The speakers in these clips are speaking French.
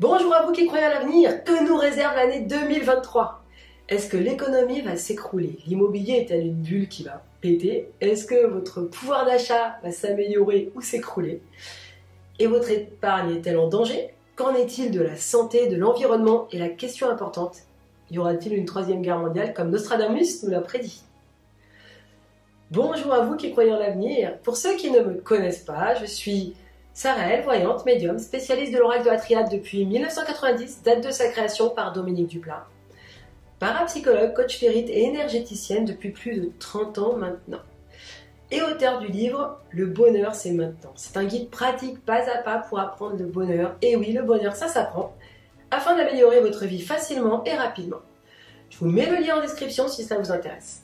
Bonjour à vous qui croyez à l'avenir, que nous réserve l'année 2023 Est-ce que l'économie va s'écrouler? L'immobilier est-elle une bulle qui va péter? Est-ce que votre pouvoir d'achat va s'améliorer ou s'écrouler? Et votre épargne est-elle en danger? Qu'en est-il de la santé, de l'environnement? Et la question importante, y aura-t-il une troisième guerre mondiale comme Nostradamus nous l'a prédit? Bonjour à vous qui croyez en l'avenir. Pour ceux qui ne me connaissent pas, je suis Sarah voyante, médium, spécialiste de l'oracle de la triade depuis 1990, date de sa création par Dominique Duplat. Parapsychologue, coach spirit et énergéticienne depuis plus de 30 ans maintenant. Et auteur du livre Le bonheur c'est maintenant. C'est un guide pratique pas à pas pour apprendre le bonheur. Et oui, le bonheur ça s'apprend afin d'améliorer votre vie facilement et rapidement. Je vous mets le lien en description si ça vous intéresse.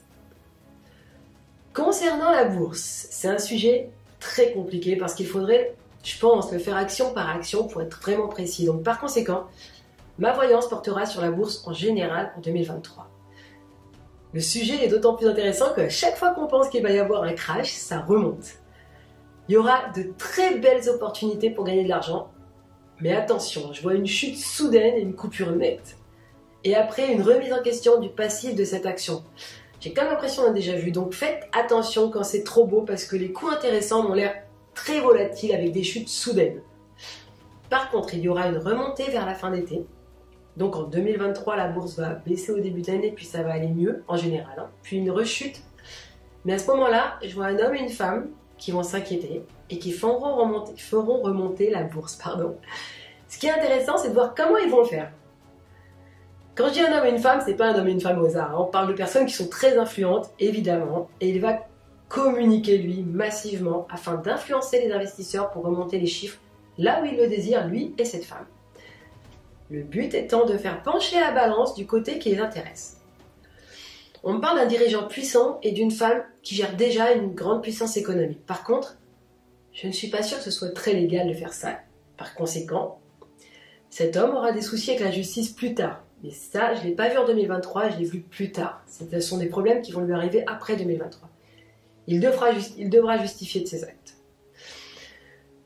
Concernant la bourse, c'est un sujet très compliqué parce qu'il faudrait je pense le faire action par action pour être vraiment précis. Donc par conséquent, ma voyance portera sur la bourse en général en 2023. Le sujet est d'autant plus intéressant que chaque fois qu'on pense qu'il va y avoir un crash, ça remonte. Il y aura de très belles opportunités pour gagner de l'argent, mais attention, je vois une chute soudaine et une coupure nette. Et après, une remise en question du passif de cette action. J'ai comme l'impression d'en déjà vu, donc faites attention quand c'est trop beau parce que les coûts intéressants ont l'air très volatile avec des chutes soudaines. Par contre, il y aura une remontée vers la fin d'été. Donc en 2023, la bourse va baisser au début d'année, puis ça va aller mieux en général. Hein. Puis une rechute. Mais à ce moment-là, je vois un homme et une femme qui vont s'inquiéter et qui feront remonter, feront remonter la bourse. Pardon. Ce qui est intéressant, c'est de voir comment ils vont le faire. Quand je dis un homme et une femme, c'est pas un homme et une femme au hasard. Hein. On parle de personnes qui sont très influentes, évidemment, et il va communiquer lui massivement afin d'influencer les investisseurs pour remonter les chiffres là où il le désire, lui et cette femme. Le but étant de faire pencher la balance du côté qui les intéresse. On parle d'un dirigeant puissant et d'une femme qui gère déjà une grande puissance économique. Par contre, je ne suis pas sûre que ce soit très légal de faire ça. Par conséquent, cet homme aura des soucis avec la justice plus tard. Mais ça, je ne l'ai pas vu en 2023, je l'ai vu plus tard. Ce sont des problèmes qui vont lui arriver après 2023. Il devra, justifier de ses actes.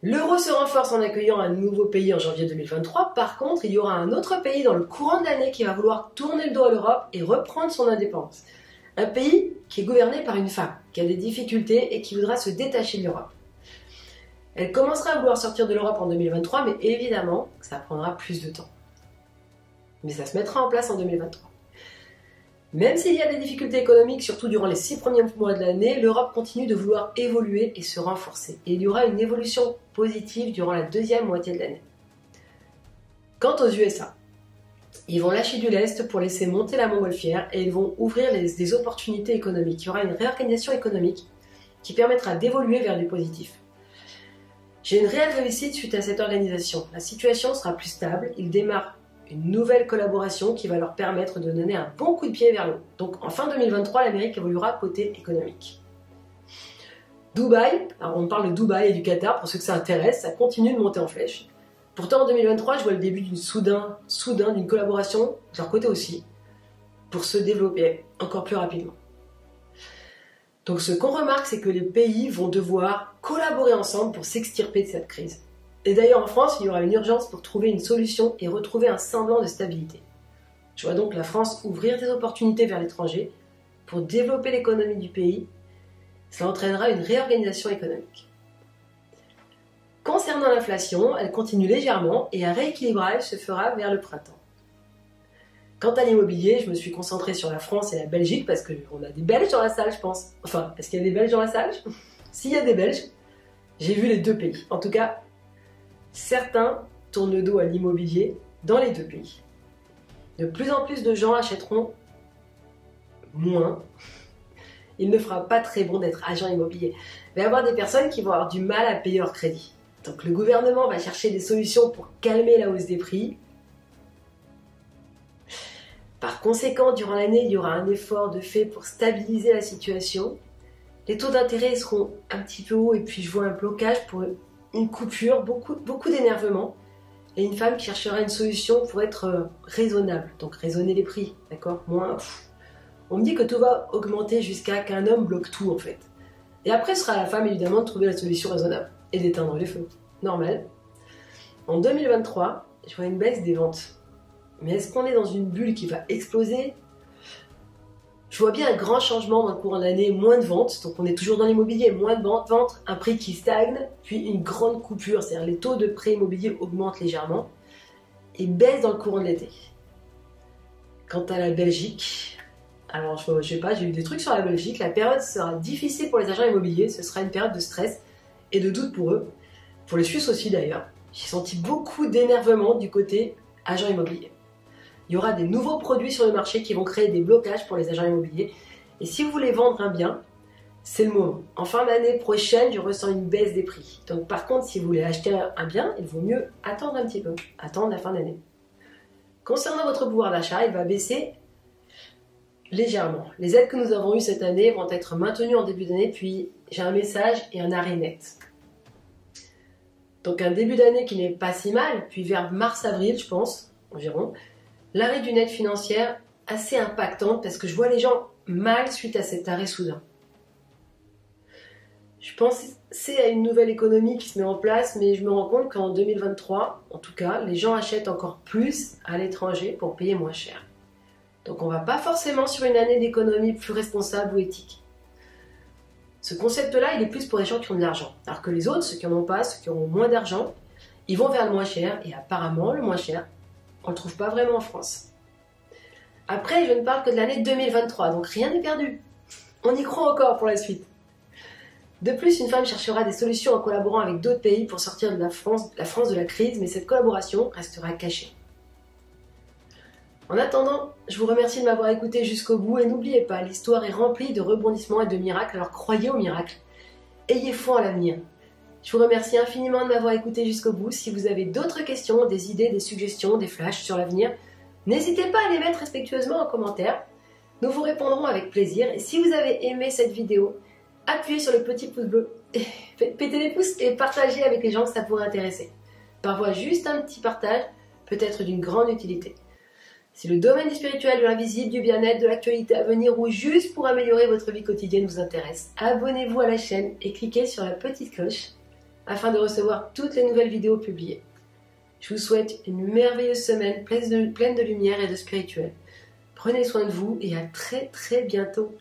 L'euro se renforce en accueillant un nouveau pays en janvier 2023. Par contre, il y aura un autre pays dans le courant de l'année qui va vouloir tourner le dos à l'Europe et reprendre son indépendance. Un pays qui est gouverné par une femme, qui a des difficultés et qui voudra se détacher de l'Europe. Elle commencera à vouloir sortir de l'Europe en 2023, mais évidemment, ça prendra plus de temps. Mais ça se mettra en place en 2023. Même s'il y a des difficultés économiques, surtout durant les six premiers mois de l'année, l'Europe continue de vouloir évoluer et se renforcer. Et il y aura une évolution positive durant la deuxième moitié de l'année. Quant aux USA, ils vont lâcher du lest pour laisser monter la montgolfière et ils vont ouvrir des opportunités économiques. Il y aura une réorganisation économique qui permettra d'évoluer vers du positif. J'ai une réelle réussite suite à cette organisation. La situation sera plus stable, il démarre une nouvelle collaboration qui va leur permettre de donner un bon coup de pied vers le haut. Donc en fin 2023, l'Amérique évoluera côté économique. Dubaï, alors on parle de Dubaï et du Qatar pour ceux que ça intéresse, ça continue de monter en flèche. Pourtant en 2023, je vois le début d'une soudain, soudain d'une collaboration de leur côté aussi pour se développer encore plus rapidement. Donc ce qu'on remarque, c'est que les pays vont devoir collaborer ensemble pour s'extirper de cette crise. Et d'ailleurs en France, il y aura une urgence pour trouver une solution et retrouver un semblant de stabilité. Je vois donc la France ouvrir des opportunités vers l'étranger pour développer l'économie du pays. Cela entraînera une réorganisation économique. Concernant l'inflation, elle continue légèrement et un rééquilibrage se fera vers le printemps. Quant à l'immobilier, je me suis concentrée sur la France et la Belgique parce qu'on a des Belges dans la salle, je pense. Enfin, est-ce qu'il y a des Belges dans la salle S'il y a des Belges, j'ai vu les deux pays. En tout cas, certains tournent le dos à l'immobilier dans les deux pays. De plus en plus de gens achèteront moins. Il ne fera pas très bon d'être agent immobilier. Il va y avoir des personnes qui vont avoir du mal à payer leur crédit. Donc le gouvernement va chercher des solutions pour calmer la hausse des prix. Par conséquent, durant l'année, il y aura un effort de fait pour stabiliser la situation. Les taux d'intérêt seront un petit peu hauts et puis je vois un blocage pour une coupure, beaucoup, d'énervement, et une femme qui cherchera une solution pour être euh, raisonnable, donc raisonner les prix, d'accord? Moins. On me dit que tout va augmenter jusqu'à qu'un homme bloque tout en fait. Et après, ce sera à la femme évidemment de trouver la solution raisonnable et d'éteindre les feux. Normal. En 2023, je vois une baisse des ventes. Mais est-ce qu'on est dans une bulle qui va exploser? Je vois bien un grand changement dans le courant de l'année, moins de ventes, donc on est toujours dans l'immobilier, moins de ventes, un prix qui stagne, puis une grande coupure, c'est-à-dire les taux de prêt immobilier augmentent légèrement et baissent dans le courant de l'été. Quant à la Belgique, alors je, je sais pas, j'ai eu des trucs sur la Belgique, la période sera difficile pour les agents immobiliers, ce sera une période de stress et de doute pour eux, pour les Suisses aussi d'ailleurs. J'ai senti beaucoup d'énervement du côté agent immobilier. Il y aura des nouveaux produits sur le marché qui vont créer des blocages pour les agents immobiliers. Et si vous voulez vendre un bien, c'est le moment. En fin d'année prochaine, je ressens une baisse des prix. Donc par contre, si vous voulez acheter un bien, il vaut mieux attendre un petit peu, attendre la fin d'année. Concernant votre pouvoir d'achat, il va baisser légèrement. Les aides que nous avons eues cette année vont être maintenues en début d'année, puis j'ai un message et un arrêt net. Donc un début d'année qui n'est pas si mal, puis vers mars-avril, je pense, environ, l'arrêt d'une aide financière assez impactante parce que je vois les gens mal suite à cet arrêt soudain. Je pensais à une nouvelle économie qui se met en place, mais je me rends compte qu'en 2023, en tout cas, les gens achètent encore plus à l'étranger pour payer moins cher. Donc on va pas forcément sur une année d'économie plus responsable ou éthique. Ce concept-là, il est plus pour les gens qui ont de l'argent. Alors que les autres, ceux qui n'en ont pas, ceux qui ont moins d'argent, ils vont vers le moins cher. Et apparemment, le moins cher, on ne le trouve pas vraiment en France. Après, je ne parle que de l'année 2023, donc rien n'est perdu. On y croit encore pour la suite. De plus, une femme cherchera des solutions en collaborant avec d'autres pays pour sortir de la France, de la crise, mais cette collaboration restera cachée. En attendant, je vous remercie de m'avoir écouté jusqu'au bout et n'oubliez pas, l'histoire est remplie de rebondissements et de miracles, alors croyez aux miracles. Ayez foi en l'avenir. Je vous remercie infiniment de m'avoir écouté jusqu'au bout. Si vous avez d'autres questions, des idées, des suggestions, des flashs sur l'avenir, n'hésitez pas à les mettre respectueusement en commentaire. Nous vous répondrons avec plaisir. Et si vous avez aimé cette vidéo, appuyez sur le petit pouce bleu, pétez les pouces et partagez avec les gens que ça pourrait intéresser. Parfois, juste un petit partage peut être d'une grande utilité. Si le domaine du spirituel, de l'invisible, du bien-être, de l'actualité à venir ou juste pour améliorer votre vie quotidienne vous intéresse, abonnez-vous à la chaîne et cliquez sur la petite cloche afin de recevoir toutes les nouvelles vidéos publiées. Je vous souhaite une merveilleuse semaine pleine de, lumière et de spirituel. Prenez soin de vous et à très très bientôt.